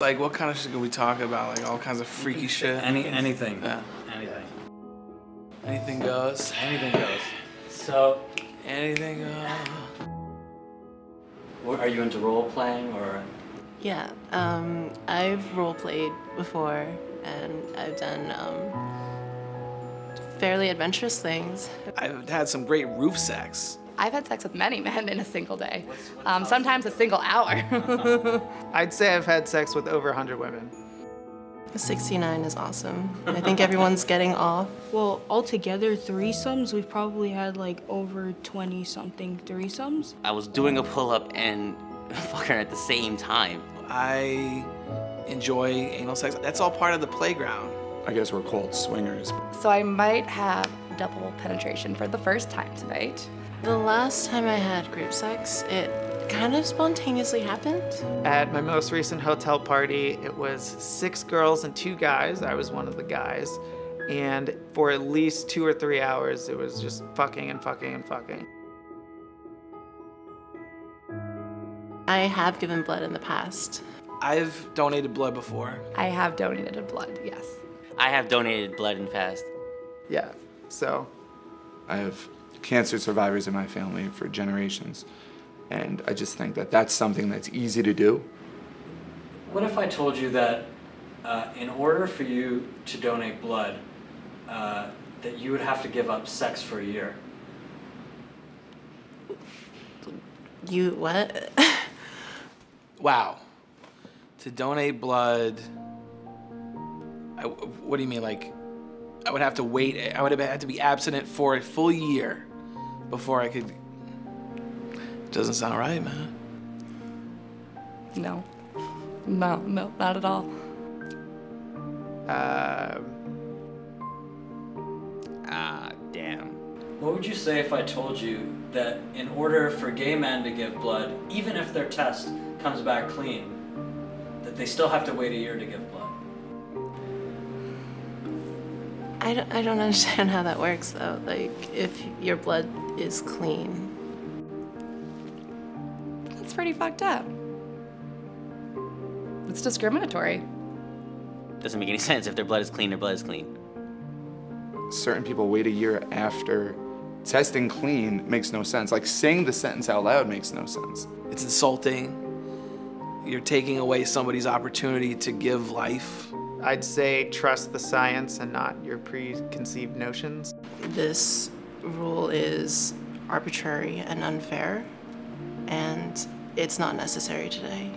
Like, what kind of shit can we talk about? Like, all kinds of freaky shit. Any anything. Yeah. Anything. Anything goes. Anything goes. So, Anything goes. what- are you into role playing or? Yeah, um, I've role played before, and I've done um, fairly adventurous things. I've had some great roof sex. I've had sex with many men in a single day, um, sometimes a single hour. I'd say I've had sex with over 100 women. 69 is awesome. I think everyone's getting off. Well, altogether, threesomes, we've probably had like over 20 something threesomes. I was doing a pull up and fucking at the same time. I enjoy anal sex. That's all part of the playground. I guess we're called swingers. so I might have double penetration for the first time tonight. The last time I had group sex, it kind of spontaneously happened. At my most recent hotel party, it was six girls and two guys. I was one of the guys. And for at least two or three hours, it was just fucking and fucking and fucking. I have given blood in the past. I've donated blood before. I have donated blood, yes. I have donated blood in fast. Yeah. So, I have cancer survivors in my family for generations. And I just think that that's something that's easy to do. What if I told you that uh, in order for you to donate blood, uh, that you would have to give up sex for a year? You what? Wow. To donate blood. I, what do you mean? Like, I would have to wait. I would have had to be abstinent for a full year before I could. Doesn't sound right, man. No. No, no, not at all. um, Ah, damn. What would you say if I told you that in order for gay men to give blood, even if their test comes back clean, that they still have to wait a year to give blood? I don't, I don't understand how that works though. Like, if your blood is clean. That's pretty fucked up. It's discriminatory. Doesn't make any sense. If their blood is clean, their blood is clean. Certain people wait a year after testing clean makes no sense. Like saying the sentence out loud makes no sense. It's insulting. You're taking away somebody's opportunity to give life. I'd say trust the science and not your preconceived notions. This rule is arbitrary and unfair, and it's not necessary today.